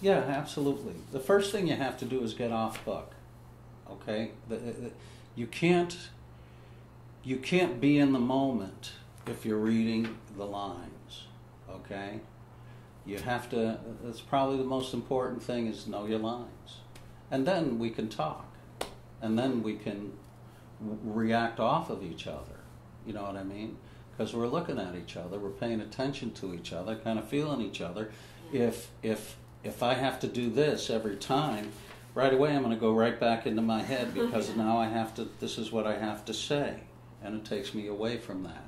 Yeah, absolutely. The first thing you have to do is get off book. Okay, the, the, you can't you can't be in the moment if you're reading the lines. Okay, you have to. That's probably the most important thing is know your lines, and then we can talk, and then we can react off of each other. You know what I mean? Because we're looking at each other, we're paying attention to each other, kind of feeling each other. If if if I have to do this every time, right away I'm going to go right back into my head because now I have to. This is what I have to say, and it takes me away from that.